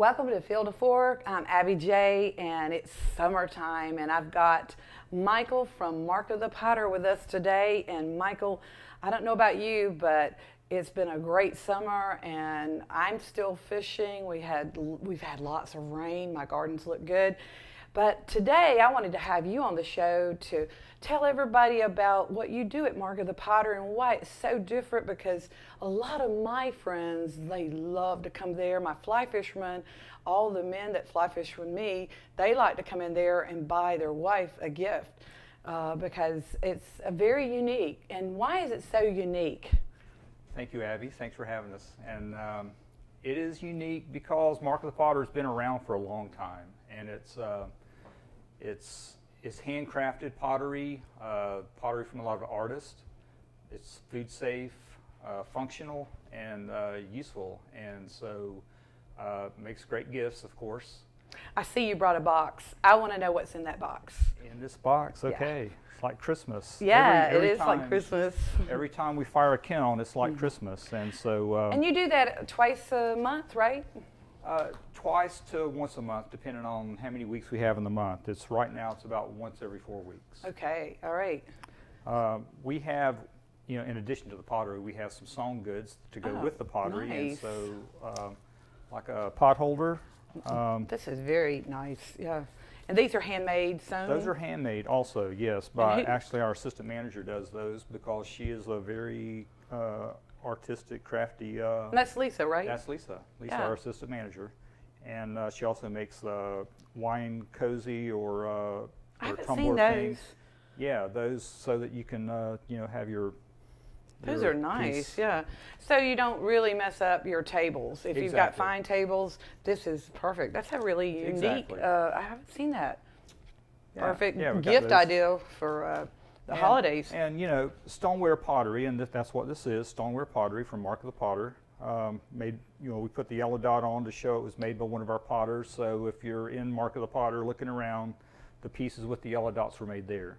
Welcome to Field to Fork. I'm Abby J, and it's summertime, and I've got Michael from Mark of the Potter with us today. And Michael, I don't know about you, but it's been a great summer, and I'm still fishing. We had we've had lots of rain. My gardens look good, but today I wanted to have you on the show to tell everybody about what you do at Mark of the Potter and why it's so different because a lot of my friends, they love to come there. My fly fishermen, all the men that fly fish with me, they like to come in there and buy their wife a gift uh, because it's a very unique. And why is it so unique? Thank you, Abby. Thanks for having us. And um, it is unique because Mark of the Potter has been around for a long time, and it's uh, it's it's handcrafted pottery, uh, pottery from a lot of artists. It's food safe, uh, functional, and uh, useful, and so uh, makes great gifts, of course. I see you brought a box. I want to know what's in that box. In this box, okay. Yeah. It's like Christmas. Yeah, every, every it is time, like Christmas. every time we fire a kiln, it's like mm-hmm. Christmas, and so. Uh, and you do that twice a month, right? Uh, twice to once a month, depending on how many weeks we have in the month. It's right now. It's about once every four weeks. Okay. All right. Uh, we have, you know, in addition to the pottery, we have some song goods to go oh, with the pottery, nice. and so um, like a pot holder. Um, this is very nice. Yeah. And these are handmade sewn? Those are handmade also, yes. But actually, our assistant manager does those because she is a very uh, artistic, crafty. Uh, that's Lisa, right? That's Lisa. Lisa, yeah. our assistant manager, and uh, she also makes the wine cozy or, uh, or I haven't tumbler seen those. Things. Yeah, those so that you can uh, you know have your. Those your are nice, piece. yeah. So you don't really mess up your tables. If exactly. you've got fine tables, this is perfect. That's a really unique. Exactly. Uh, I haven't seen that. Yeah. Perfect yeah, gift idea for the and, holidays. And you know, stoneware pottery, and that's what this is: stoneware pottery from Mark of the Potter. Um, made, you know, we put the yellow dot on to show it was made by one of our potters. So if you're in Mark of the Potter looking around, the pieces with the yellow dots were made there.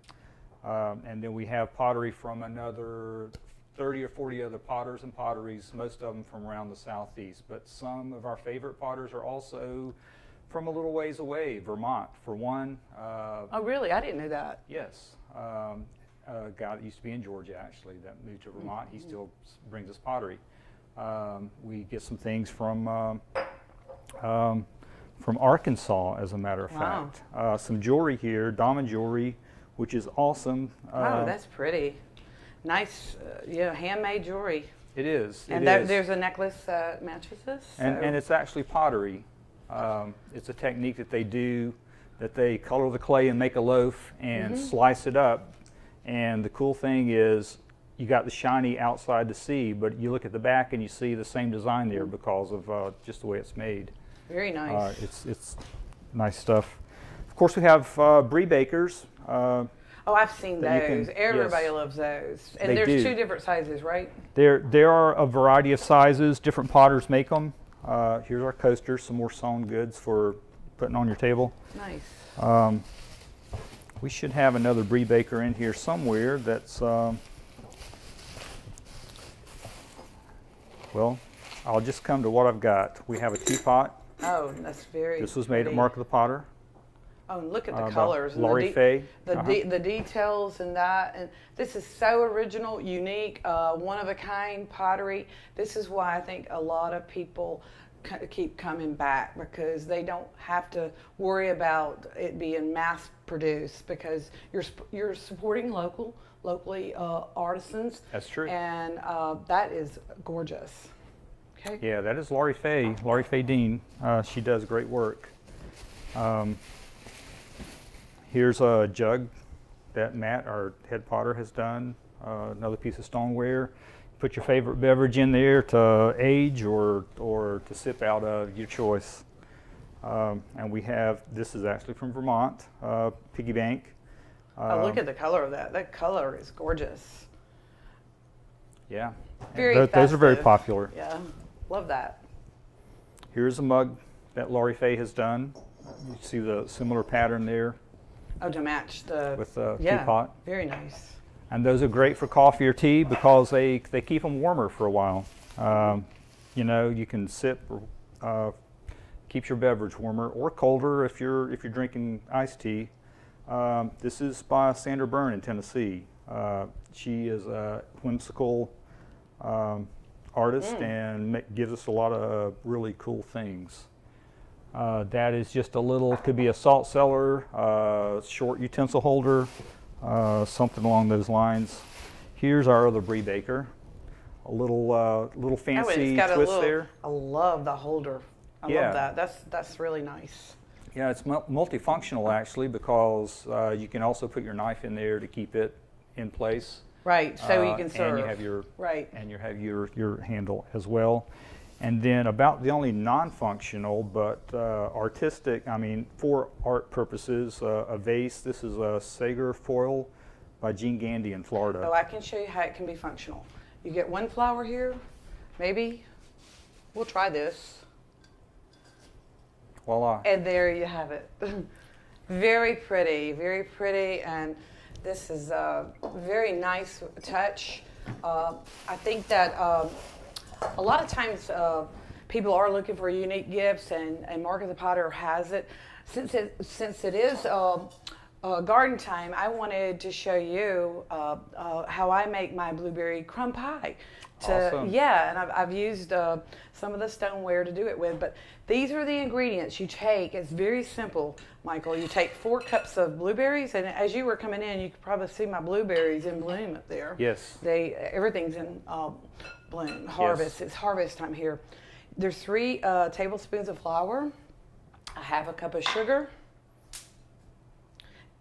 Um, and then we have pottery from another 30 or 40 other potters and potteries, most of them from around the southeast. But some of our favorite potters are also from a little ways away, Vermont for one. Uh, oh, really? I didn't know that. Yes. Um, a guy that used to be in Georgia actually that moved to Vermont. He still brings us pottery. Um, we get some things from um, um, from Arkansas, as a matter of wow. fact. Uh, some jewelry here, diamond jewelry, which is awesome. Uh, oh, that's pretty. Nice, uh, yeah, handmade jewelry. It is. And it is. there's a necklace uh, matches this. So. And, and it's actually pottery. Um, it's a technique that they do that they color the clay and make a loaf and mm-hmm. slice it up and the cool thing is you got the shiny outside to see, but you look at the back and you see the same design there because of uh, just the way it's made. Very nice. Uh, it's, it's nice stuff. Of course, we have uh, brie bakers. Uh, oh, I've seen those. Can, Everybody yes, loves those. And there's do. two different sizes, right? There, there are a variety of sizes. Different potters make them. Uh, here's our coasters, some more sewn goods for putting on your table. Nice. Um, we should have another brie baker in here somewhere that's, um, well, I'll just come to what I've got. We have a teapot. Oh, that's very This was made pretty. at Mark the Potter. Oh, and look at the uh, colors. Laurie the Fay. The, uh -huh. de the details and that. And this is so original, unique, uh, one of a kind pottery. This is why I think a lot of people keep coming back because they don't have to worry about it being mass produced because you're you're supporting local locally uh, artisans. That's true. And uh, that is gorgeous. Okay. Yeah, that is Laurie Fay, Laurie Fay Dean. Uh, she does great work. Um, here's a jug that Matt, our head potter, has done. Uh, another piece of stoneware put your favorite beverage in there to age or, or to sip out of your choice. Um, and we have, this is actually from Vermont, uh, Piggy Bank. oh, look um, at the color of that. That color is gorgeous. Yeah. Very th those are very popular. Yeah, love that. Here's a mug that Laurie Fay has done. You see the similar pattern there. Oh, to match the with the yeah, teapot. Very nice. And those are great for coffee or tea because they, they keep them warmer for a while. Um, you know, you can sip uh, keeps your beverage warmer or colder if you're if you're drinking iced tea. Um, this is by Sandra Byrne in Tennessee. Uh, she is a whimsical um, artist Mm. and gives us a lot of really cool things. Uh, that is just a little, could be a salt cellar, uh, short utensil holder, uh, something along those lines. Here's our other brie baker. A little, uh, little Oh, fancy a twist little, there. I love the holder. I Yeah. love that. That's that's really nice. Yeah, it's multifunctional actually because uh, you can also put your knife in there to keep it in place. Right. So you Uh, can serve. And you have your right. and you have your, your handle as well. And then about the only non-functional but uh, artistic, I mean, for art purposes, uh, a vase. This is a saggar foil by Gene Gandy in Florida. Oh, I can show you how it can be functional. You get one flower here, maybe. We'll try this. Voila. And there you have it. very pretty, very pretty, and this is a very nice touch. Uh, I think that um, a lot of times uh, people are looking for unique gifts, and, and Mark of the Potter has it. Since it since it is um, uh, garden time, I wanted to show you uh, uh, how I make my blueberry crumb pie. To, Awesome. yeah, and I've, I've used uh, some of the stoneware to do it with. But these are the ingredients you take. It's very simple, Michael. You take four cups of blueberries, and as you were coming in, you could probably see my blueberries in bloom up there. Yes. They everything's in uh, bloom. Harvest. It's harvest time here. There's three uh, tablespoons of flour, a half a cup of sugar,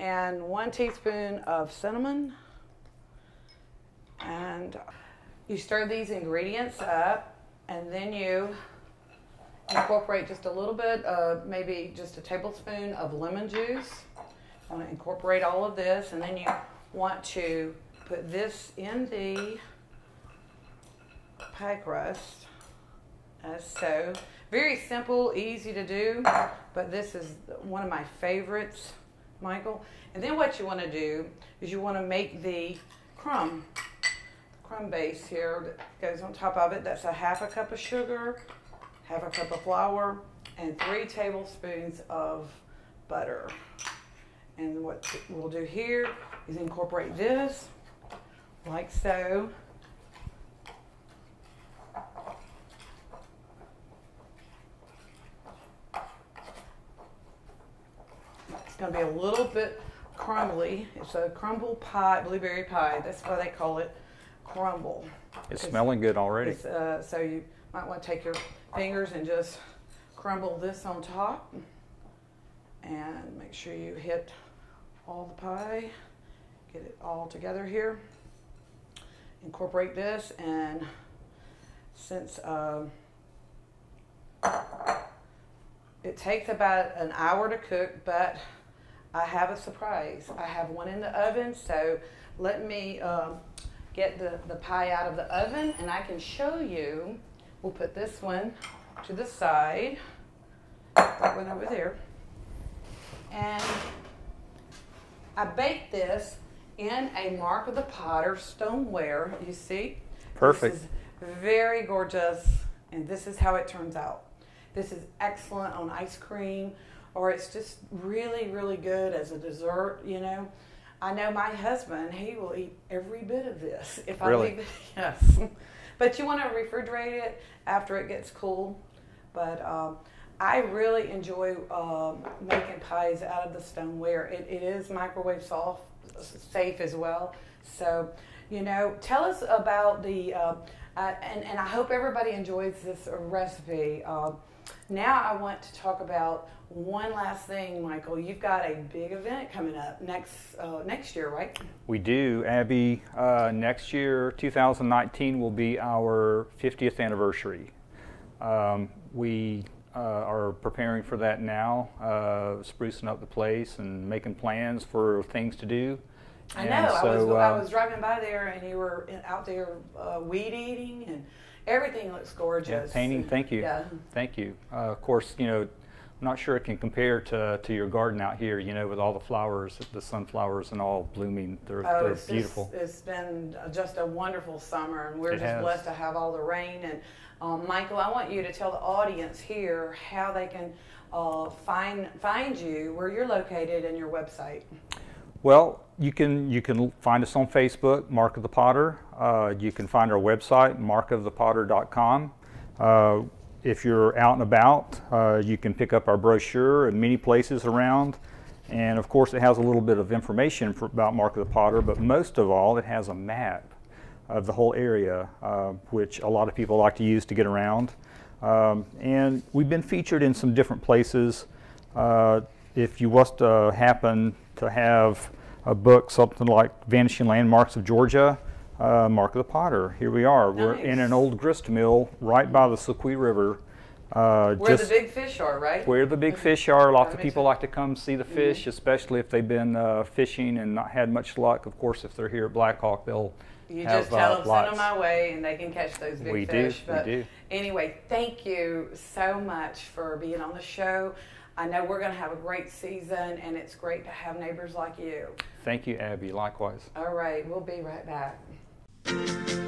and one teaspoon of cinnamon. And you stir these ingredients up, and then you incorporate just a little bit of maybe just a tablespoon of lemon juice. Want to incorporate all of this, and then you want to put this in the pie crust, as so. Very simple, easy to do, but this is one of my favorites, Michael. And then what you want to do is you want to make the crumb crumb base here that goes on top of it. That's a half a cup of sugar, half a cup of flour, and three tablespoons of butter. And what we'll do here is incorporate this like so. It's going to be a little bit crumbly. It's a crumble pie, blueberry pie. That's why they call it crumble. It's smelling good already. Uh, so you might want to take your fingers and just crumble this on top and make sure you hit all the pie. Get it all together here. Incorporate this and since um, it takes about an hour to cook, but I have a surprise. I have one in the oven, so let me um, get the, the pie out of the oven and I can show you. We'll put this one to the side, that one over there. And I baked this in a Mark of the Potter stoneware, you see? Perfect. This is very gorgeous, and this is how it turns out. This is excellent on ice cream, or it's just really, really good as a dessert, you know. I know my husband, he will eat every bit of this if I Really? leave it. Yes. but you want to refrigerate it after it gets cool. But um, I really enjoy um, making pies out of the stoneware. It, it is microwave soft, safe as well. So, you know, tell us about the, uh, uh, and, and I hope everybody enjoys this recipe. Uh, now I want to talk about one last thing, Michael. You've got a big event coming up next uh, next year, right? We do, Abby. Uh, next year, 2019, will be our 50th anniversary. Um, we uh, are preparing for that now, uh, sprucing up the place and making plans for things to do. I And know. I was so, I uh, was driving by there, and you were out there uh, weed eating, and everything looks gorgeous. Yeah, painting. Thank you. Yeah. Thank you. Uh, of course, you know, not sure it can compare to, to your garden out here, you know, with all the flowers, the sunflowers and all blooming. They're, Oh, they're it's beautiful. Just, it's been just a wonderful summer, and we're It just has. blessed to have all the rain. And um, Michael, I want you to tell the audience here how they can uh, find find you, where you're located, and your website. Well, you can you can find us on Facebook, Mark of the Potter. Uh, you can find our website, markofthepotter.com. Uh, if you're out and about, uh, you can pick up our brochure in many places around. And of course, it has a little bit of information for, about Mark of the Potter, but most of all, it has a map of the whole area, uh, which a lot of people like to use to get around. Um, and we've been featured in some different places. Uh, if you was to happen to have a book, something like Vanishing Landmarks of Georgia, uh, Mark of the Potter, here we are. We're in an old grist mill right by the Soque River. Uh, Where the big fish are, right? where the big fish are. Lots of people sense. like to come see the fish, especially if they've been uh, fishing and not had much luck. Of course, if they're here at Blackhawk, they'll You have just tell uh, them lots. send them my way, and they can catch those big We do, fish. we but do. anyway, thank you so much for being on the show. I know we're going to have a great season, and it's great to have neighbors like you. Thank you, Abby. Likewise. All right, we'll be right back thank you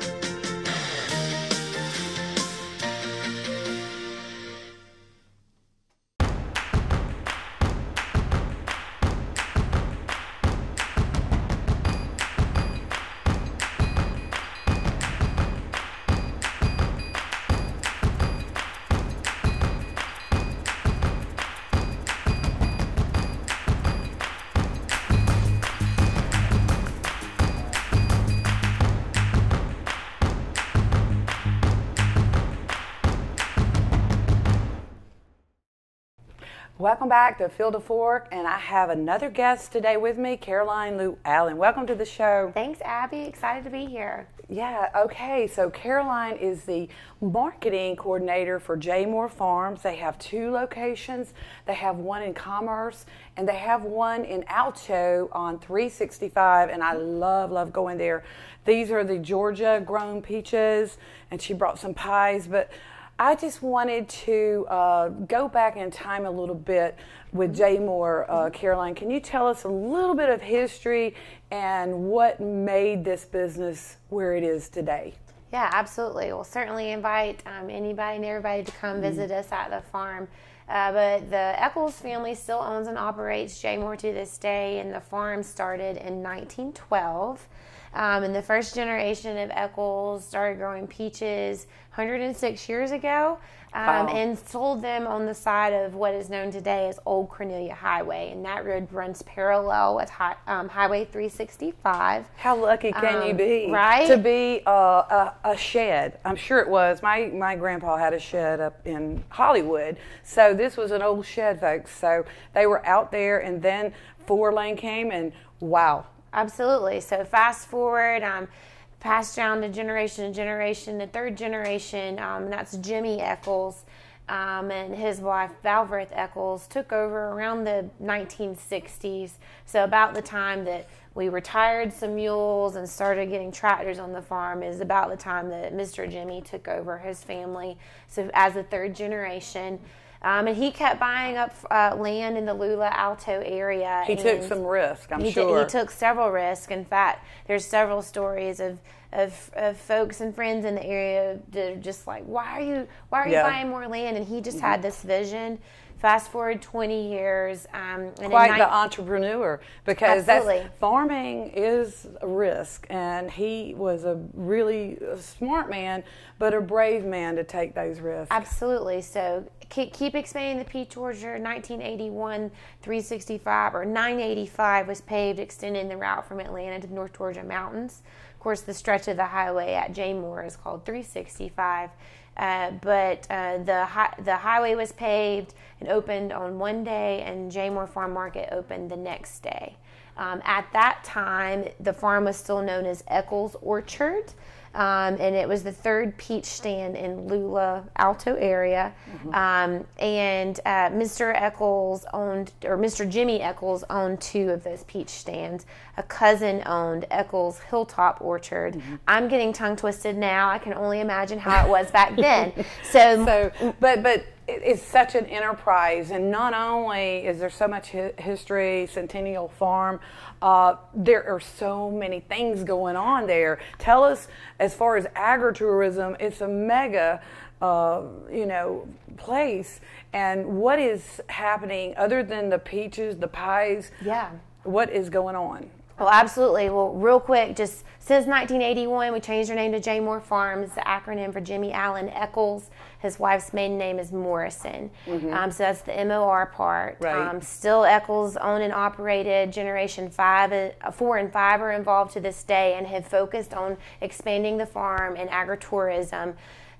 Welcome back to Field to Fork, and I have another guest today with me, Caroline Lou Allen. Welcome to the show. Thanks, Abby. Excited to be here. Yeah, okay. So Caroline is the marketing coordinator for Jaemor Farms. They have two locations. They have one in Commerce and they have one in Alto on 365 and I love love going there. These are the Georgia grown peaches and she brought some pies, but I just wanted to uh, go back in time a little bit with Jaemor. Uh, Caroline, can you tell us a little bit of history and what made this business where it is today? Yeah, absolutely. We'll certainly invite um, anybody and everybody to come visit us at the farm. Uh, but the Eccles family still owns and operates Jaemor to this day, and the farm started in 1912. Um, and the first generation of Eccles started growing peaches 106 years ago um, Wow. and sold them on the side of what is known today as Old Cornelia Highway. And that road runs parallel with um, Highway 365. How lucky can you Um, be right? to be uh, a, a shed? I'm sure it was. My my grandpa had a shed up in Hollywood, so this was an old shed, folks. So they were out there, and then four lane came, and wow, Absolutely. So fast forward, um, passed down to generation to generation. The third generation, um, that's Jimmy Eccles, um, and his wife Valverith Eccles took over around the 1960s. So about the time that we retired some mules and started getting tractors on the farm is about the time that Mr. Jimmy took over his family. So as a third generation. Um, and he kept buying up uh, land in the Lula Alto area. he took some risk. I'm he, sure. did, he took several risks. In fact, there's several stories of, of, of folks and friends in the area that are just like, why are you why are you Yeah. Mm-hmm. buying more land? And he just had this vision. Fast forward 20 years, um, and quite the entrepreneur because farming is a risk and he was a really smart man but a brave man to take those risks Absolutely. So keep, keep expanding the peach orchard. 1981, 365 or 985 was paved, extending the route from Atlanta to the North Georgia mountains. Of course, the stretch of the highway at Jaemor is called 365. Uh, but uh, the hi- the highway was paved and opened on one day, and Jaemor Farm Market opened the next day. Um, at that time, the farm was still known as Eccles Orchard, um, and it was the third peach stand in Lula Alto area. Um, and uh, Mr. Eccles owned, or Mr. Jimmy Eccles owned two of those peach stands. A cousin owned Eccles Hilltop Orchard. I'm getting tongue twisted now. I can only imagine how it was back then. So, so but but it's such an enterprise, and not only is there so much hi- history, Centennial Farm, uh, there are so many things going on there. Tell us, as far as agritourism, it's a mega, uh, you know, place. And what is happening other than the peaches, the pies? Yeah. What is going on? Well, absolutely. Well, real quick, just since 1981, we changed our name to Jaemor Farms, the acronym for Jimmy Allen Eccles. His wife's maiden name is Morrison. Um, so that's the M O R part. Right. Um, still Eccles owned and operated. Generation five, uh, four and five are involved to this day and have focused on expanding the farm and agritourism.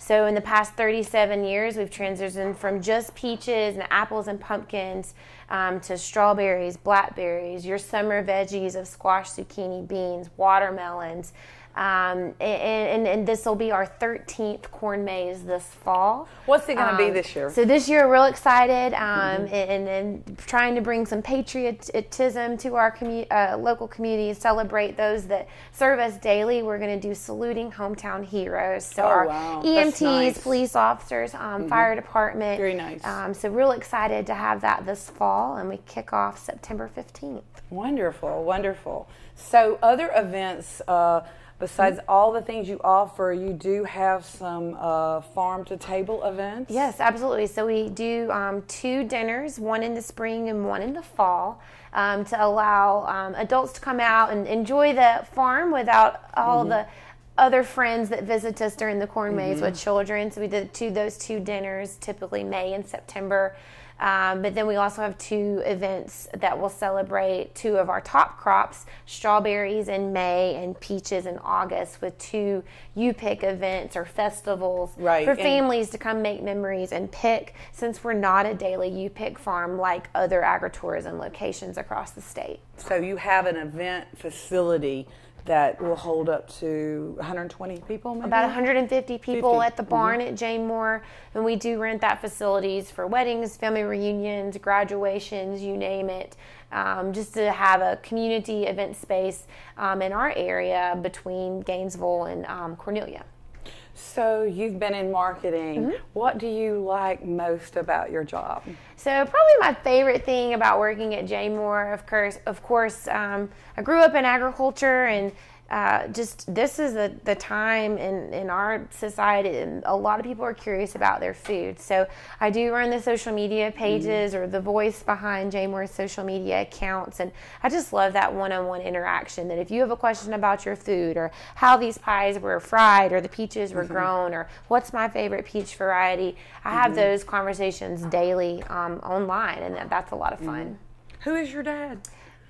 So in the past 37 years, we've transitioned from just peaches and apples and pumpkins um, to strawberries, blackberries, your summer veggies of squash, zucchini, beans, watermelons. Um, and, and, and this will be our 13th corn maze this fall. What's it gonna be Um, this year? So this year, we're real excited um, and, and trying to bring some patriotism to our commu- uh, local community, celebrate those that serve us daily. We're going to do saluting hometown heroes. So Oh, our wow. EMTs, nice. Mm-hmm. police officers, um, fire department. Very nice. Um, so real excited to have that this fall, and we kick off September 15th. Wonderful, wonderful. So, other events uh, besides all the things you offer, you do have some uh, farm to table events. Yes, absolutely. So we do um, two dinners, one in the spring and one in the fall, um, to allow um, adults to come out and enjoy the farm without all the other friends that visit us during the corn maze with children. So we did two those two dinners, typically May and September. Um, but then we also have two events that will celebrate two of our top crops strawberries in May and peaches in August with two U Pick events or festivals Right, for and- families to come make memories and pick since we're not a daily U Pick farm like other agritourism locations across the state. So, you have an event facility that will hold up to 120 people, maybe? About 150 people 50. at the barn at Jaemor, and we do rent that facilities for weddings, family reunions, graduations, you name it. Um, just to have a community event space um, in our area between Gainesville and um, Cornelia. So, you've been in marketing. Mm-hmm. What do you like most about your job? So probably my favorite thing about working at Jaemor, of course, of course, um, I grew up in agriculture and. Uh, just this is the, the time in, in our society and a lot of people are curious about their food. So i do run the social media pages or the voice behind Jaemor's social media accounts and i just love that one-on-one interaction that if you have a question about your food or how these pies were fried or the peaches were grown or what's my favorite peach variety i have those conversations daily um, online and that, that's a lot of fun. Who is your dad?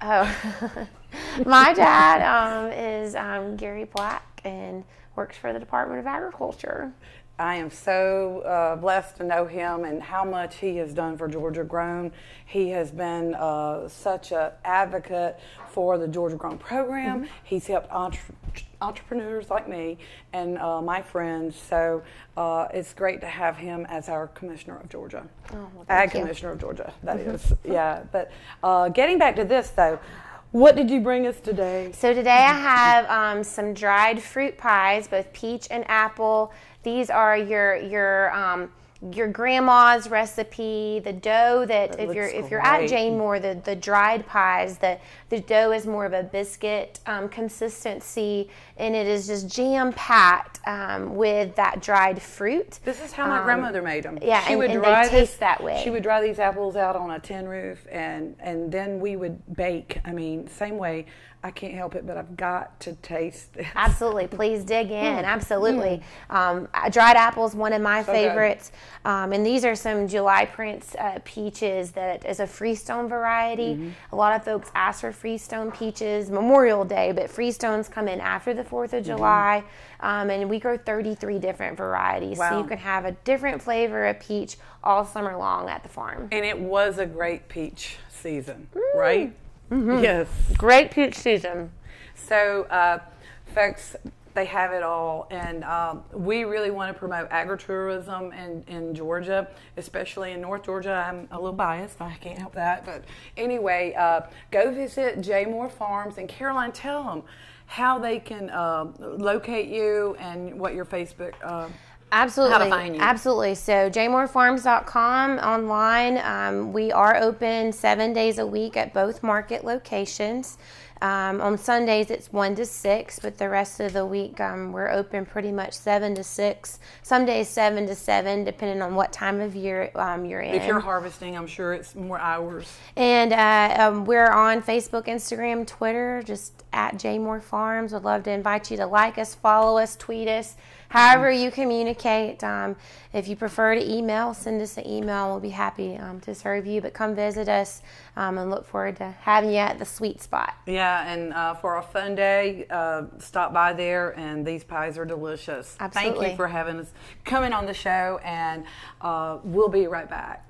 Oh, my dad um, is um, Gary Black and works for the Department of Agriculture. I am so uh, blessed to know him and how much he has done for Georgia Grown. He has been uh, such an advocate for the Georgia Grown program. He's helped entre- entrepreneurs like me and uh, my friends. So uh, it's great to have him as our Commissioner of Georgia. well, Ag you. Commissioner of Georgia, that is. Yeah. But uh, getting back to this, though, what did you bring us today? So today I have um, some dried fruit pies, both peach and apple. These are your your um, your grandma's recipe. The dough that, That if you're if you're at. Jaemor, the the dried pies, the the dough is more of a biscuit um, consistency, and it is just jam packed um, with that dried fruit. This is how my Um, grandmother made them. yeah, and- and they taste that way. She would dry these apples out on a tin roof, and and then we would bake. I mean, same way. I can't help it, but I've got to taste this. Absolutely. Please dig in. Absolutely. Um, uh, dried apples, one of my good. favorites. Um, and these are some July Prince uh, peaches that is a freestone variety. A lot of folks ask for freestone peaches Memorial Day, but freestones come in after the 4th of July. Um, and we grow 33 different varieties. So you can have a different flavor of peach all summer long at the farm. And it was a great peach season, right? Mm-hmm. Yes. Great peach season. So, uh, folks, they have it all, and um, we really want to promote agritourism in, in Georgia, especially in North Georgia. I'm a little biased; I can't help that. But anyway, uh, go visit Jaemor Farms and Caroline. Tell them how they can uh, locate you and what your Facebook. Uh, Absolutely. how to find you. Absolutely. So, jaemorfarms.com online. Um, we are open seven days a week at both market locations. Um, on Sundays, it's 1 to 6, but the rest of the week, um, we're open pretty much 7 to 6. Some days 7 to 7, depending on what time of year um, you're in. If you're harvesting, I'm sure it's more hours. And uh, um, we're on Facebook, Instagram, Twitter, just at Jaemor Farms. Would love to invite you to like us, follow us, tweet us, however you communicate. Um, if you prefer to email, send us an email. We'll be happy um, to serve you. But come visit us um, and look forward to having you at the sweet spot. Yeah, and uh, for a fun day, uh, stop by there, and these pies are delicious. Absolutely. Thank you for having us coming on the show, and uh, we'll be right back.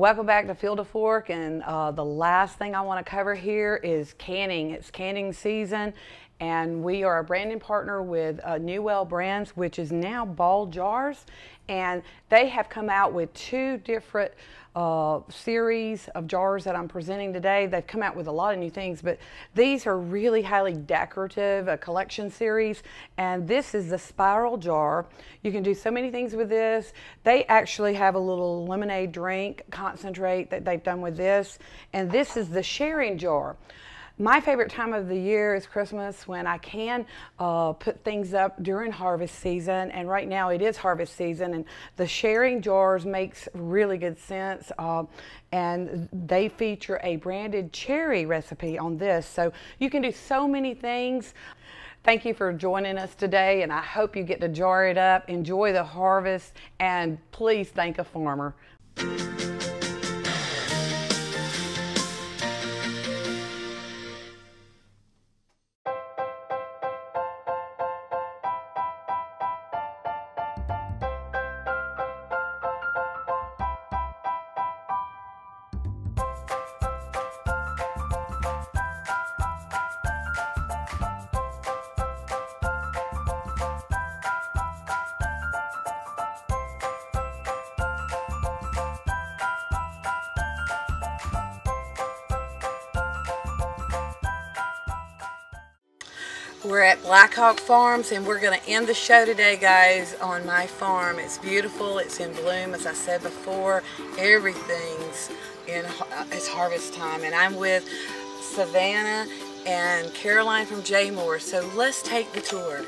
Welcome back to Field to Fork, and uh, the last thing I want to cover here is canning. It's canning season, and we are a branding partner with uh, Newell Brands, which is now Ball Jars, and they have come out with two different uh, series of jars that I'm presenting today. They've come out with a lot of new things, but these are really highly decorative, a collection series, and this is the spiral jar. You can do so many things with this. They actually have a little lemonade drink concentrate that they've done with this, and this is the sharing jar. My favorite time of the year is Christmas when I can uh, put things up during harvest season. And right now it is harvest season, and the sharing jars makes really good sense. Uh, and they feature a branded cherry recipe on this, so you can do so many things. Thank you for joining us today, and I hope you get to jar it up, enjoy the harvest, and please thank a farmer. We're at Blackhawk Farms and we're going to end the show today, guys, on my farm. It's beautiful. It's in bloom, as I said before. Everything's in uh, it's harvest time, and I'm with Savannah and Caroline from Jaemor. So let's take the tour.